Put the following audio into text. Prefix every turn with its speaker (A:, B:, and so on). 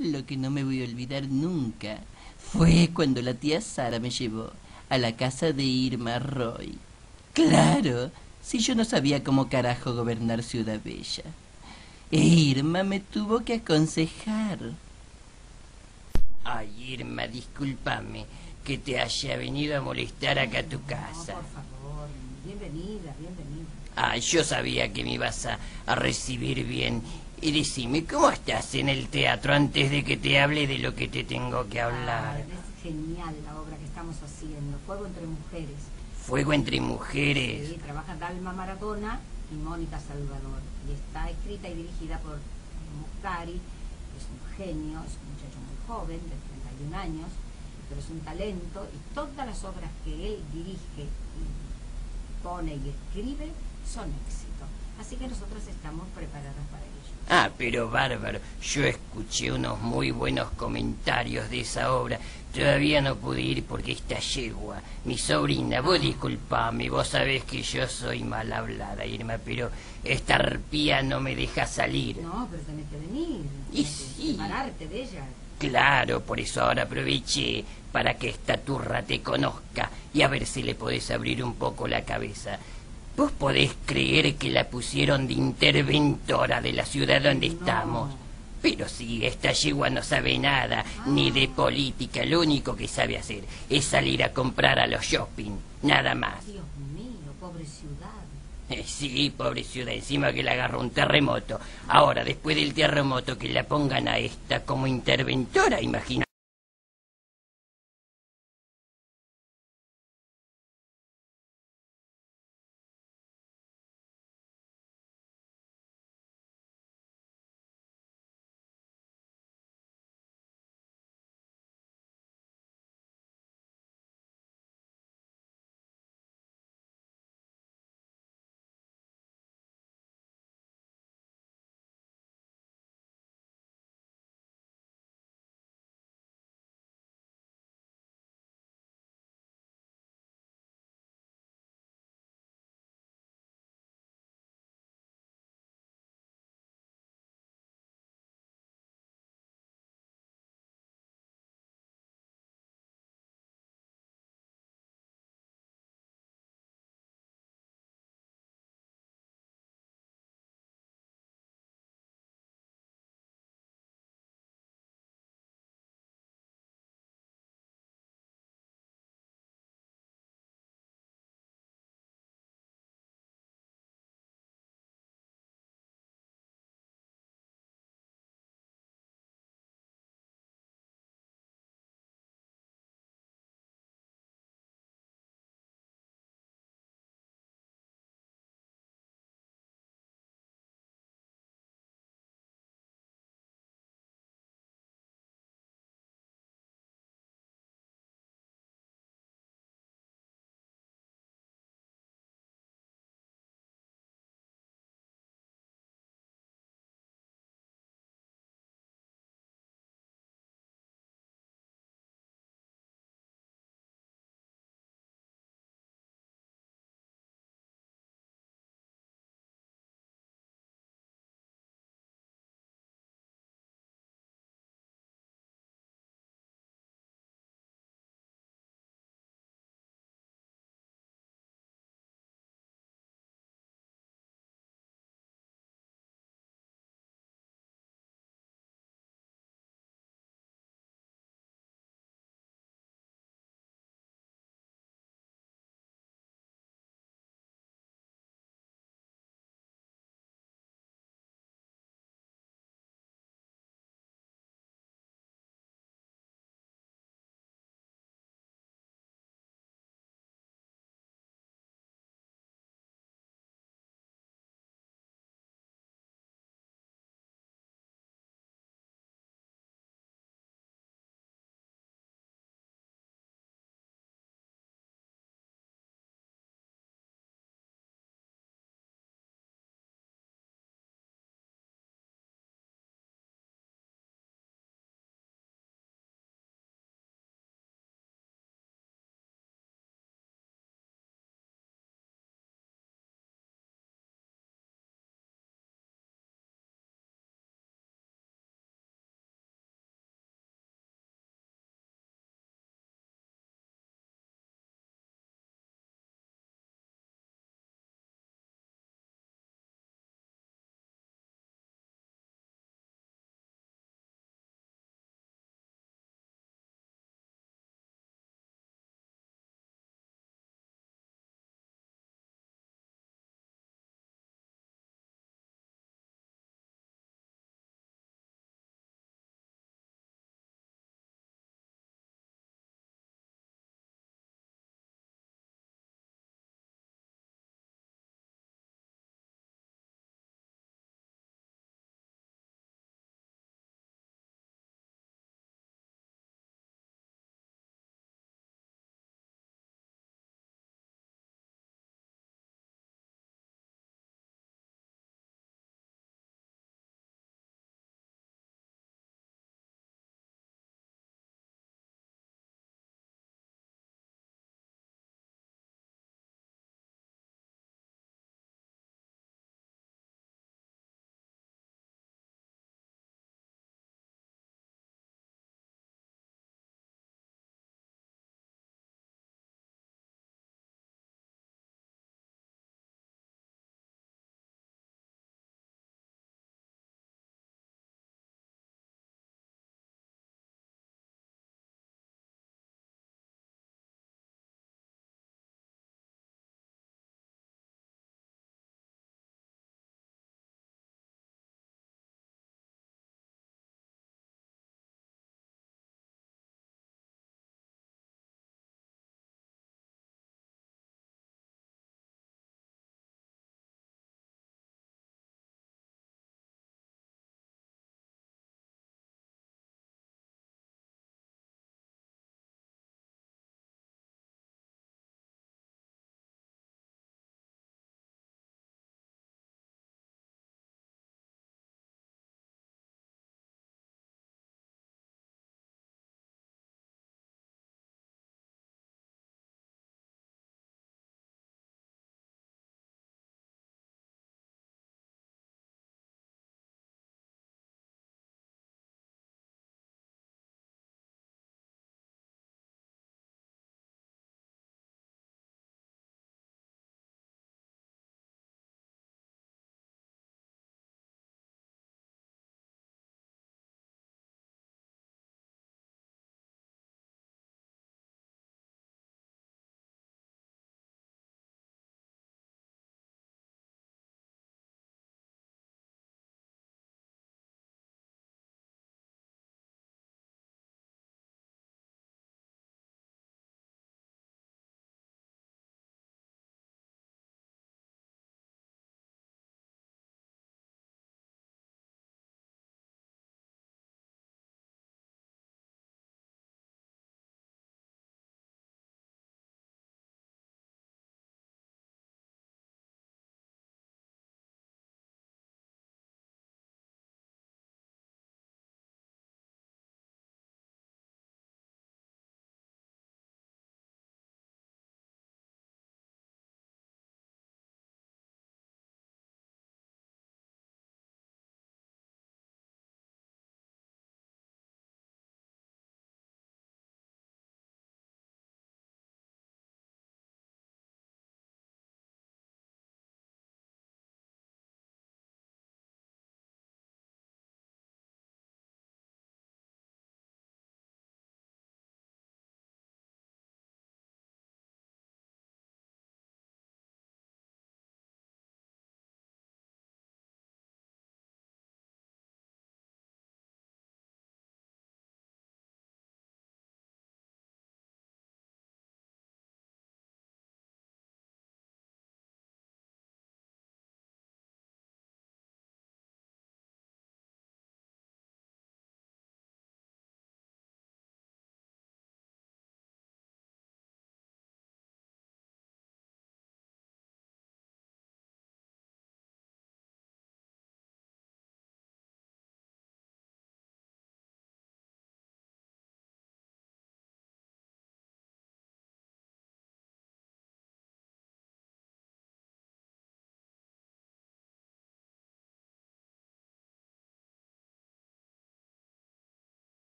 A: Lo que no me voy a olvidar nunca fue cuando la tía Sara me llevó a la casa de Irma Roy. Claro, si yo no sabía cómo carajo gobernar Ciudad Bella. E Irma me tuvo que aconsejar.
B: Ay, Irma, discúlpame que te haya venido a molestar acá a tu casa.
C: Por favor, bienvenida, bienvenida.
B: Ay, yo sabía que me ibas a, a recibir bien. Y decime, ¿cómo estás en el teatro antes de que te hable de lo que te tengo que hablar?
C: Ay, es genial la obra que estamos haciendo, Fuego entre Mujeres.
B: Fuego entre mujeres.
C: Sí, trabaja Dalma Maradona y Mónica Salvador. Y está escrita y dirigida por Muscari, que es un genio, es un muchacho muy joven, de 31 años, pero es un talento. Y todas las obras que él dirige y pone y escribe son éxito. Así que nosotros estamos preparadas para ello.
B: Ah, pero bárbaro, yo escuché unos muy buenos comentarios de esa obra. Todavía no pude ir porque esta yegua, mi sobrina, vos disculpame, vos sabés que yo soy mal hablada, Irma, pero esta arpía no me deja salir.
C: No, pero tenés que venir.
B: Y
C: tenés
B: sí.
C: Separarte de ella.
B: Claro, por eso ahora aproveché para que esta turra te conozca y a ver si le podés abrir un poco la cabeza. ¿Vos podés creer que la pusieron de interventora de la ciudad donde estamos? Pero si esta yegua no sabe nada, ni de política, lo único que sabe hacer es salir a comprar a los shopping, nada más.
C: Dios mío, pobre ciudad.
B: Eh, sí, pobre ciudad, encima que la agarró un terremoto. Ahora, después del terremoto, que la pongan a esta como interventora, imagina.